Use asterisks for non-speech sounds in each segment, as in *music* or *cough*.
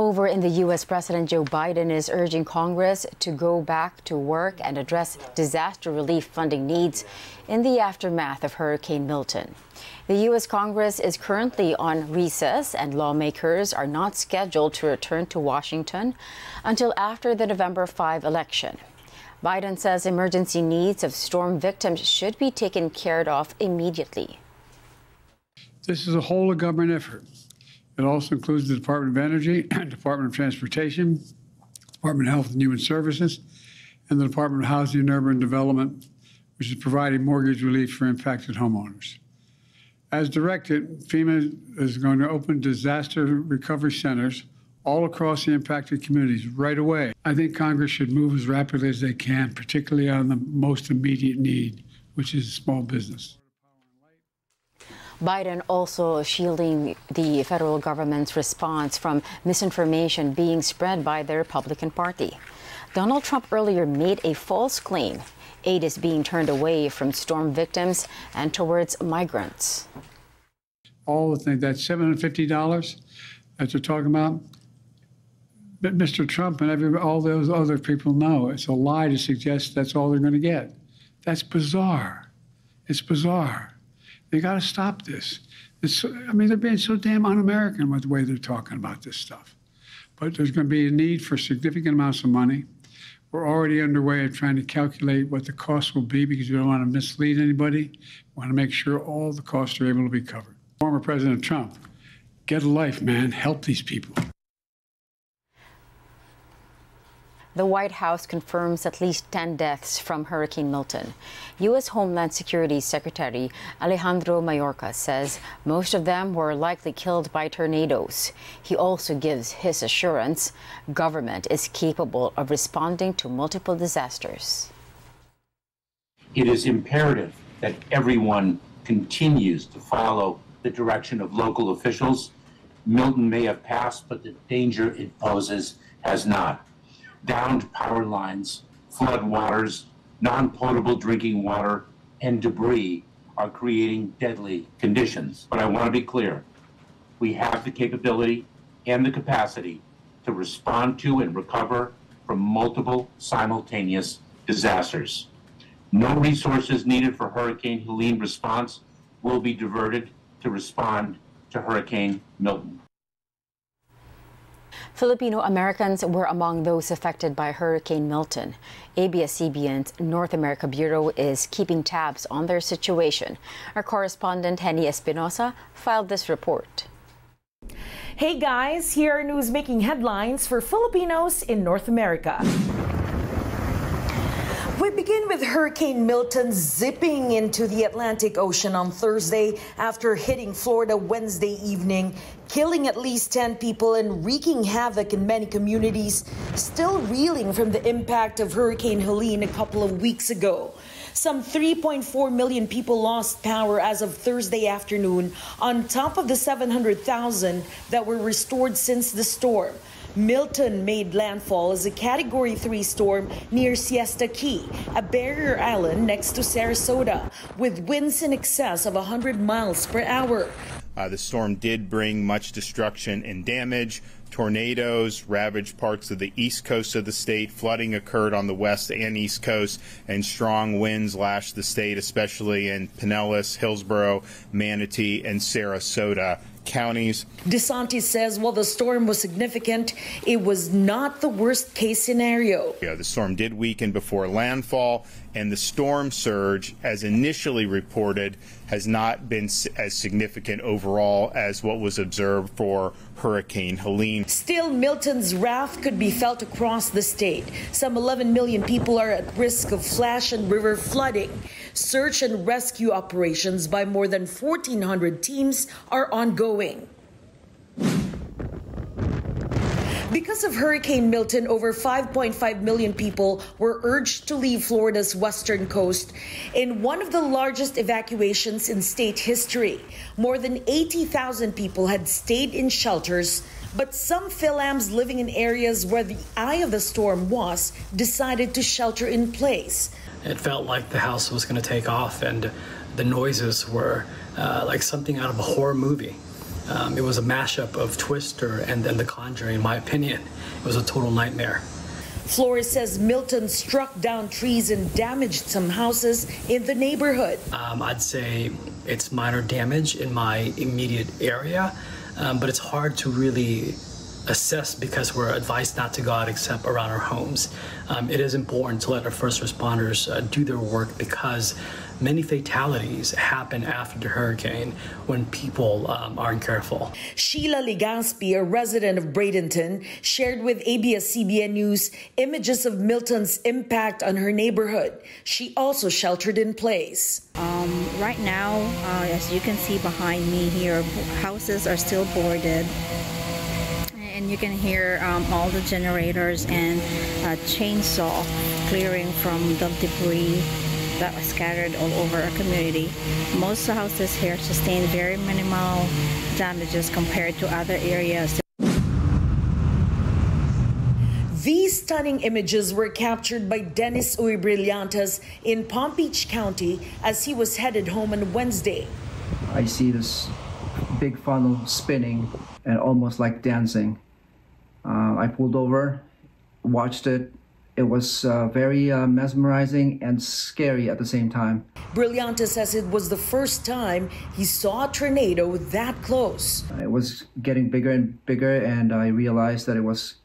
Over in the U.S., President Joe Biden is urging Congress to go back to work and address disaster relief funding needs in the aftermath of Hurricane Milton. The U.S. Congress is currently on recess, and lawmakers are not scheduled to return to Washington until after the November 5 election. Biden says emergency needs of storm victims should be taken care of immediately. This is a whole of government effort. It also includes the Department of Energy, *clears throat* Department of Transportation, Department of Health and Human Services, and the Department of Housing and Urban Development, which is providing mortgage relief for impacted homeowners. As directed, FEMA is going to open disaster recovery centers all across the impacted communities right away. I think Congress should move as rapidly as they can, particularly on the most immediate need, which is small business. Biden also shielding the federal government's response from misinformation being spread by the Republican Party. Donald Trump earlier made a false claim aid is being turned away from storm victims and towards migrants. All the things, that $750 that you're talking about, but Mr. Trump and every, all those other people know it's a lie to suggest that's all they're going to get. That's bizarre. It's bizarre. They got to stop this. It's, I mean, they're being so damn un-American with the way they're talking about this stuff. But there's going to be a need for significant amounts of money. We're already underway of trying to calculate what the cost will be because we don't want to mislead anybody. We want to make sure all the costs are able to be covered. Former President Trump, get a life, man. Help these people. The White House confirms at least 10 deaths from Hurricane Milton. U.S. Homeland Security Secretary Alejandro Mayorkas says most of them were likely killed by tornadoes. He also gives his assurance government is capable of responding to multiple disasters. It is imperative that everyone continues to follow the direction of local officials. Milton may have passed, but the danger it poses has not downed power lines, flood waters, non-potable drinking water, and debris are creating deadly conditions. But I want to be clear. We have the capability and the capacity to respond to and recover from multiple simultaneous disasters. No resources needed for Hurricane Helene response will be diverted to respond to Hurricane Milton. Filipino Americans were among those affected by Hurricane Milton. ABS-CBN's North America Bureau is keeping tabs on their situation. Our correspondent Henni Espinosa filed this report. Hey guys, here are news making headlines for Filipinos in North America. We begin with Hurricane Milton zipping into the Atlantic Ocean on Thursday after hitting Florida Wednesday evening, killing at least 10 people and wreaking havoc in many communities, still reeling from the impact of Hurricane Helene a couple of weeks ago. Some 3.4 million people lost power as of Thursday afternoon, on top of the 700,000 that were restored since the storm. Milton made landfall as a Category 3 storm near Siesta Key, a barrier island next to Sarasota, with winds in excess of 100 miles per hour. Uh, the storm did bring much destruction and damage. Tornadoes ravaged parts of the east coast of the state. Flooding occurred on the west and east coast, and strong winds lashed the state, especially in Pinellas, Hillsborough, Manatee, and Sarasota counties. DeSantis says while the storm was significant, it was not the worst case scenario. Yeah, the storm did weaken before landfall, and the storm surge, as initially reported, has not been as significant overall as what was observed for Hurricane Helene. Still, Milton's wrath could be felt across the state. Some 11 million people are at risk of flash and river flooding. Search and rescue operations by more than 1,400 teams are ongoing. Because of Hurricane Milton, over 5.5 million people were urged to leave Florida's western coast in one of the largest evacuations in state history. More than 80,000 people had stayed in shelters, but some Philams living in areas where the eye of the storm was decided to shelter in place. It felt like the house was going to take off, and the noises were uh, like something out of a horror movie. Um, it was a mashup of Twister and then The Conjuring, in my opinion. It was a total nightmare. Flores says Milton struck down trees and damaged some houses in the neighborhood. Um, I'd say it's minor damage in my immediate area, um, but it's hard to really assess because we're advised not to go out except around our homes. Um, it is important to let our first responders uh, do their work because many fatalities happen after the hurricane when people um, aren't careful. Sheila Ligaspi, a resident of Bradenton, shared with ABS-CBN News images of Milton's impact on her neighborhood. She also sheltered in place. Um, right now, uh, as you can see behind me here, houses are still boarded and you can hear um, all the generators and a chainsaw clearing from the debris that was scattered all over our community. Most houses here sustained very minimal damages compared to other areas. These stunning images were captured by Dennis Uy Brillantes in Palm Beach County as he was headed home on Wednesday. I see this big funnel spinning and almost like dancing. Uh, I pulled over, watched it. It was uh, very uh, mesmerizing and scary at the same time. Brillante says it was the first time he saw a tornado that close. It was getting bigger and bigger, and I realized that it was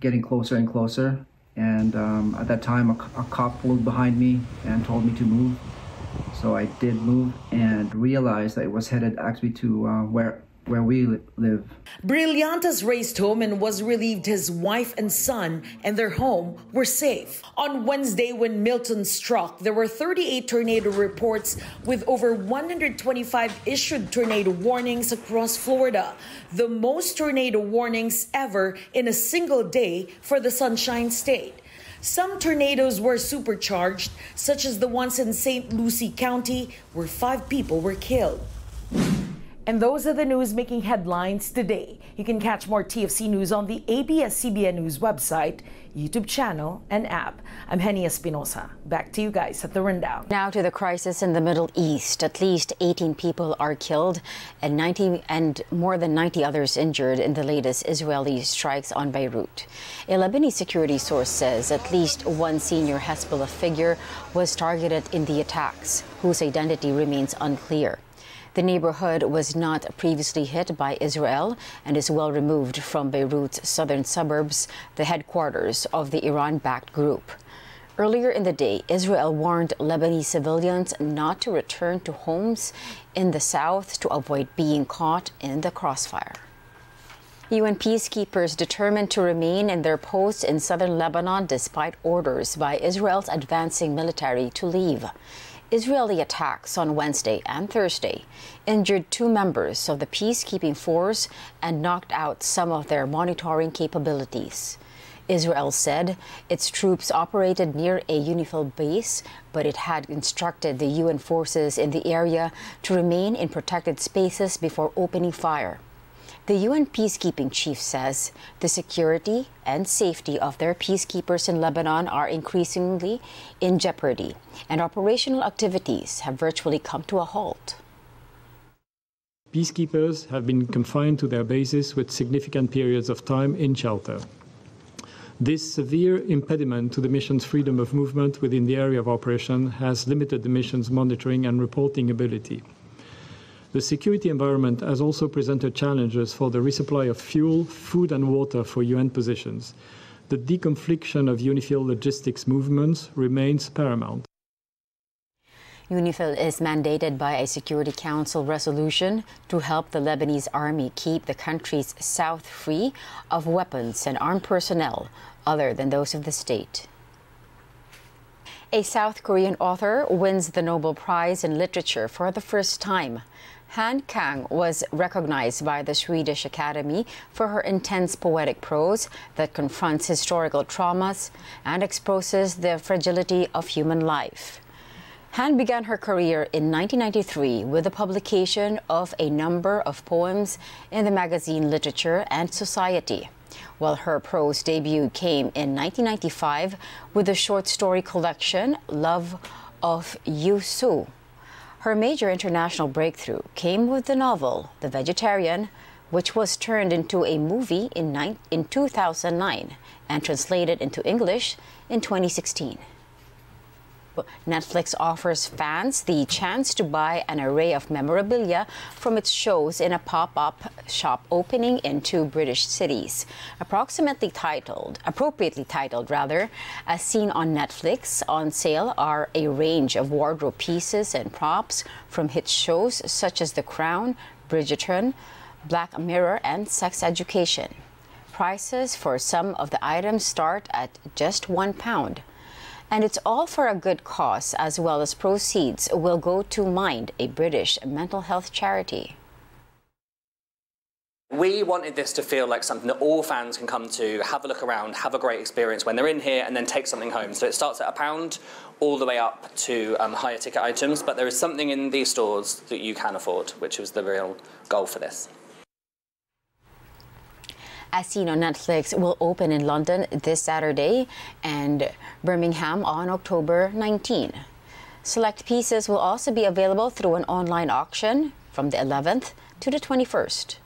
getting closer and closer. And um, at that time, a, a cop pulled behind me and told me to move. So I did move and realized that it was headed actually to uh, where where we live. Brillantes raced home and was relieved his wife and son and their home were safe. On Wednesday, when Milton struck, there were 38 tornado reports with over 125 issued tornado warnings across Florida, the most tornado warnings ever in a single day for the Sunshine State. Some tornadoes were supercharged, such as the ones in St. Lucie County, where five people were killed. And those are the news making headlines today. You can catch more TFC news on the ABS-CBN News website, YouTube channel, and app. I'm Henni Espinosa. Back to you guys at the rundown. Now to the crisis in the Middle East. At least 18 people are killed and 90 and more than 90 others injured in the latest Israeli strikes on Beirut. A Lebanese security source says at least one senior Hezbollah figure was targeted in the attacks, whose identity remains unclear. The neighborhood was not previously hit by Israel and is well removed from Beirut's southern suburbs, the headquarters of the Iran backed group. Earlier in the day, Israel warned Lebanese civilians not to return to homes in the south to avoid being caught in the crossfire. UN peacekeepers determined to remain in their posts in southern Lebanon despite orders by Israel's advancing military to leave. Israeli attacks on Wednesday and Thursday injured two members of the peacekeeping force and knocked out some of their monitoring capabilities. Israel said its troops operated near a UNIFIL base, but it had instructed the UN forces in the area to remain in protected spaces before opening fire. The UN peacekeeping chief says the security and safety of their peacekeepers in Lebanon are increasingly in jeopardy, and operational activities have virtually come to a halt. Peacekeepers have been confined to their bases with significant periods of time in shelter. This severe impediment to the mission's freedom of movement within the area of operation has limited the mission's monitoring and reporting ability. The security environment has also presented challenges for the resupply of fuel, food, and water for UN positions. The deconfliction of UNIFIL logistics movements remains paramount. UNIFIL is mandated by a Security Council resolution to help the Lebanese army keep the country's south free of weapons and armed personnel other than those of the state. A South Korean author wins the Nobel Prize in Literature for the first time. Han Kang was recognized by the Swedish Academy for her intense poetic prose that confronts historical traumas and exposes the fragility of human life. Han began her career in 1993 with the publication of a number of poems in the magazine Literature and Society, while her prose debut came in 1995 with the short story collection Love of Yeosu. Her major international breakthrough came with the novel The Vegetarian which was turned into a movie in, in 2009 and translated into English in 2016. Netflix offers fans the chance to buy an array of memorabilia from its shows in a pop-up shop opening in two British cities. Approximately titled, appropriately titled rather, as seen on Netflix, on sale are a range of wardrobe pieces and props from hit shows such as The Crown, Bridgerton, Black Mirror, and Sex Education. Prices for some of the items start at just one pound. And it's all for a good cause, as well as proceeds will go to Mind, a British mental health charity. We wanted this to feel like something that all fans can come to, have a look around, have a great experience when they're in here, and then take something home. So it starts at a pound all the way up to um, higher ticket items, but there is something in these stores that you can afford, which was the real goal for this as seen on Netflix, will open in London this Saturday and Birmingham on October 19. Select pieces will also be available through an online auction from the 11th to the 21st.